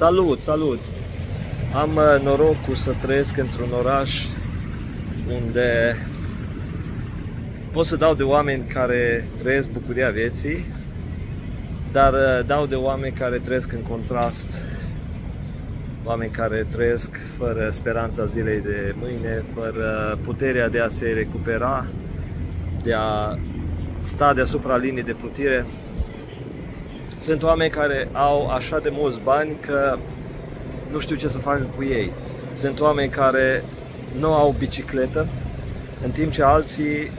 Salut, salut! Am uh, norocul să trăiesc într-un oraș unde pot să dau de oameni care trăiesc bucuria vieții, dar uh, dau de oameni care trăiesc în contrast, oameni care trăiesc fără speranța zilei de mâine, fără puterea de a se recupera, de a sta deasupra linii de plutire. Sunt oameni care au așa de mulți bani că nu știu ce să facă cu ei. Sunt oameni care nu au bicicletă, în timp ce alții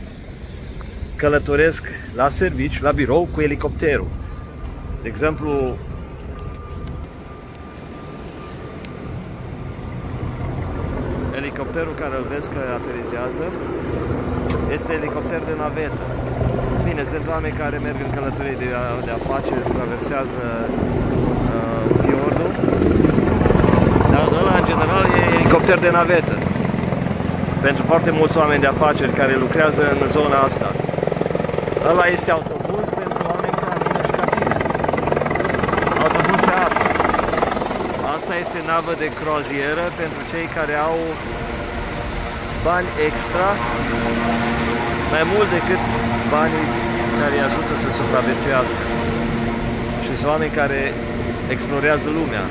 călătoresc la servici, la birou cu elicopterul. De exemplu, elicopterul care îl vezi că aterizează este elicopter de navetă. Bine, sunt oameni care merg în călătorii de, de afaceri, traversează uh, fiordul, dar ăla în general e elicopter de navetă. Pentru foarte mulți oameni de afaceri care lucrează în zona asta. Ăla este autobuz pentru oameni ca mine și ca tine. Autobuz pe apă. Asta este navă de croazieră pentru cei care au bani extra mai mult decât banii care îi ajută să supraviețuiască. Și sunt oameni care explorează lumea.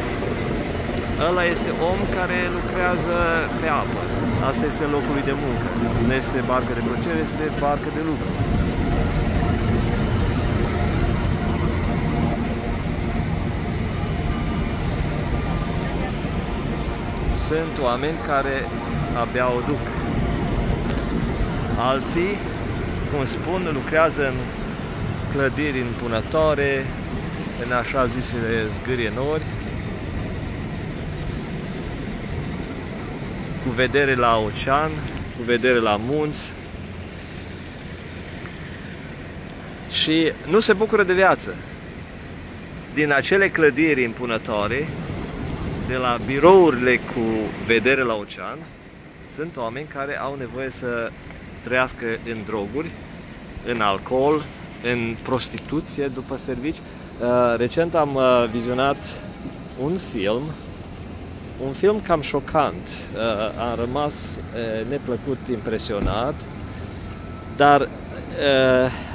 Ăla este om care lucrează pe apă. Asta este locul lui de muncă. Nu este barcă de plăcere, este barcă de lucru. Sunt oameni care abia o duc. Alții, cum spun, lucrează în clădiri impunătoare, în așa zisele zgârie nori, cu vedere la ocean, cu vedere la munți și nu se bucură de viață. Din acele clădiri impunătoare, de la birourile cu vedere la ocean, sunt oameni care au nevoie să trăiască în droguri, în alcool, în prostituție după servici. Uh, recent am uh, vizionat un film, un film cam șocant. Uh, am rămas neplăcut impresionat, dar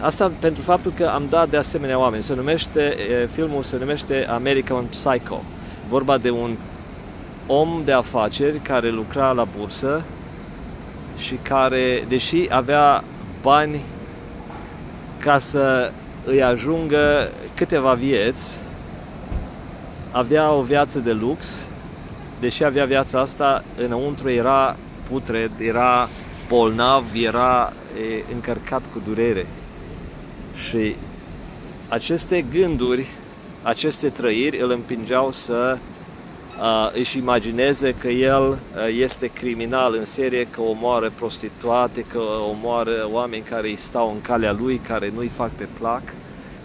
asta pentru faptul că am dat de asemenea oameni. Se numește, filmul se numește American Psycho. Vorba de un om de afaceri care lucra la bursă și care, deși avea bani ca să îi ajungă câteva vieți, avea o viață de lux, deși avea viața asta, înăuntru era putred, era bolnav, era e, încărcat cu durere. Și aceste gânduri, aceste trăiri îl împingeau să uh, își imagineze că el uh, este criminal în serie, că omoară prostituate, că omoară oameni care îi stau în calea lui, care nu-i fac pe plac.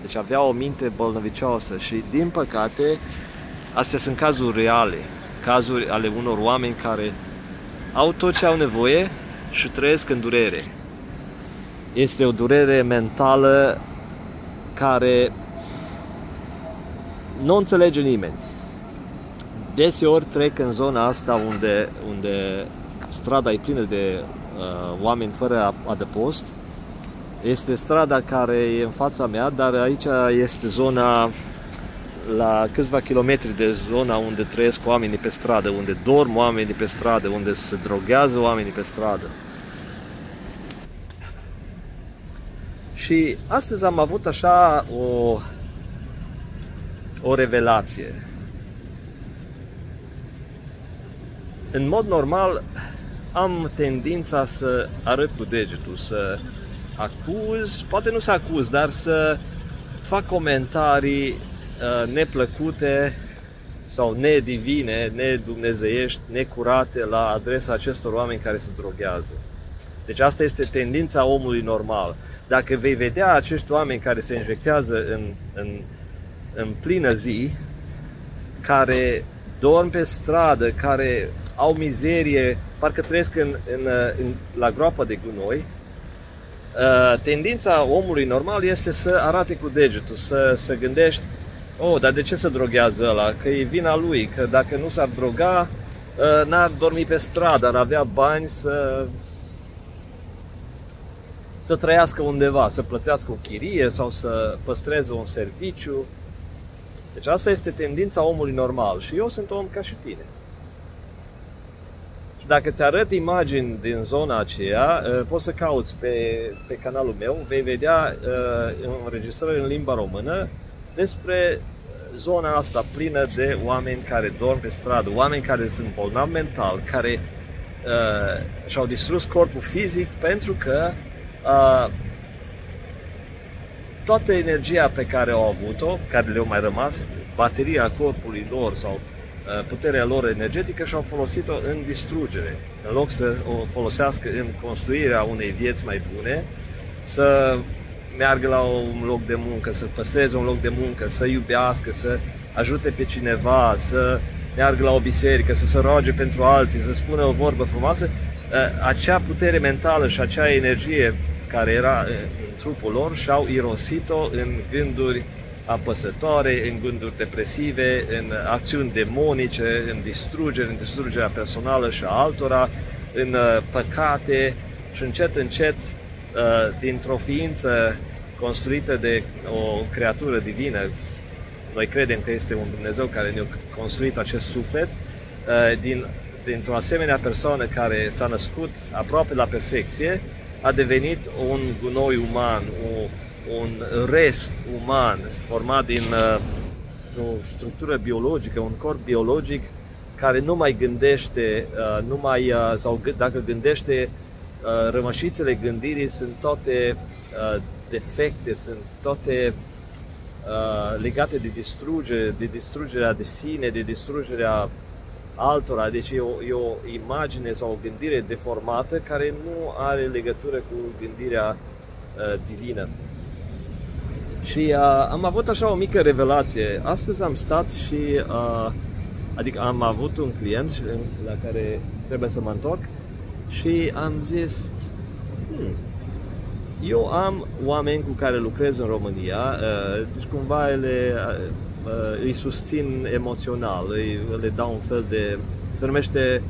Deci avea o minte bolnăvicioasă și, din păcate, astea sunt cazuri reale, cazuri ale unor oameni care au tot ce au nevoie și trăiesc în durere. Este o durere mentală care nu înțelege nimeni deseori trec în zona asta unde, unde strada e plină de uh, oameni fără adăpost. Este strada care e în fața mea, dar aici este zona la câțiva kilometri de zona unde trăiesc oamenii pe stradă, unde dorm oamenii pe stradă, unde se droghează oamenii pe stradă. Și astăzi am avut așa o, o revelație. În mod normal am tendința să arăt cu degetul, să acuz, poate nu să acuz, dar să fac comentarii uh, neplăcute sau nedivine, nedumnezeiești, necurate la adresa acestor oameni care se droghează. Deci asta este tendința omului normal. Dacă vei vedea acești oameni care se injectează în, în, în plină zi, care dorm pe stradă, care au mizerie, parcă trăiesc în, în, în, la groapa de gunoi, uh, tendința omului normal este să arate cu degetul, să, să gândești oh, dar de ce se droghează ăla? Că e vina lui, că dacă nu s-ar droga, ă, n-ar dormi pe stradă, ar avea bani să să trăiască undeva, să plătească o chirie sau să păstreze un serviciu. Deci asta este tendința omului normal și eu sunt om ca și tine. Și dacă ți arăt imagini din zona aceea, ă, poți să cauți pe, pe canalul meu, vei vedea uh, înregistrări în limba română despre zona asta plină de oameni care dorm pe stradă, oameni care sunt bolnavi mental, care uh, și-au distrus corpul fizic pentru că uh, toată energia pe care au avut-o, care le-au mai rămas, bateria corpului lor sau uh, puterea lor energetică și-au folosit-o în distrugere. În loc să o folosească în construirea unei vieți mai bune, să meargă la un loc de muncă, să păstreze un loc de muncă, să iubească, să ajute pe cineva, să meargă la o biserică, să se roage pentru alții, să spună o vorbă frumoasă, ă, acea putere mentală și acea energie care era în trupul lor și-au irosit-o în gânduri apăsătoare, în gânduri depresive, în acțiuni demonice, în distrugere, în distrugerea personală și a altora, în ă, păcate și încet, încet, ă, dintr-o ființă construită de o creatură divină, noi credem că este un Dumnezeu care ne-a construit acest suflet, uh, din, dintr-o asemenea persoană care s-a născut aproape la perfecție, a devenit un gunoi uman, un, un rest uman format din uh, o structură biologică, un corp biologic care nu mai gândește, uh, nu mai, sau dacă gândește, rămășițele gândirii sunt toate defecte, sunt toate uh, legate de distrugere, de distrugerea de sine, de distrugerea altora. Deci e o, e o imagine sau o gândire deformată care nu are legătură cu gândirea uh, divină. Și uh, am avut așa o mică revelație. Astăzi am stat și, uh, adică am avut un client la care trebuie să mă întorc și am zis, hmm, eu am oameni cu care lucrez în România, uh, deci cumva le, uh, îi susțin emoțional, îi, le dau un fel de, se numește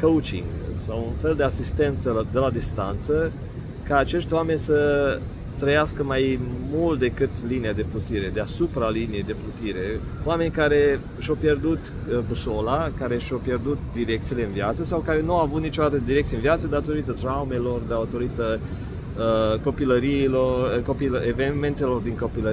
coaching sau un fel de asistență de la distanță ca acești oameni să trăiască mai mult decât linia de plutire, deasupra liniei de plutire. Oameni care și-au pierdut uh, busola, care și-au pierdut direcțiile în viață sau care nu au avut niciodată direcție în viață datorită traumelor, datorită uh, copilăriilor, copil, evenimentelor din copilărie